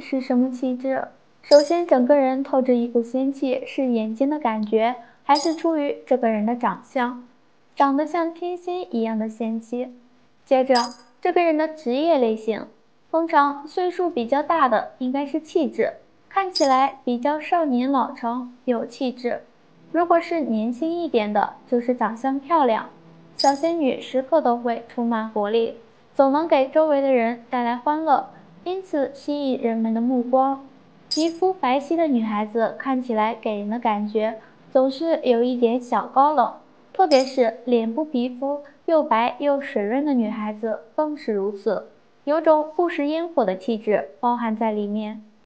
是什么气质？首先，整个人透着一股仙气，是眼睛的感觉，还是出于这个人的长相？长得像天仙一样的仙气。接着，这个人的职业类型，通常岁数比较大的应该是气质，看起来比较少年老成，有气质。如果是年轻一点的，就是长相漂亮。小仙女时刻都会充满活力，总能给周围的人带来欢乐，因此吸引人们的目光。皮肤白皙的女孩子看起来给人的感觉总是有一点小高冷，特别是脸部皮肤又白又水润的女孩子更是如此，有种不食烟火的气质包含在里面。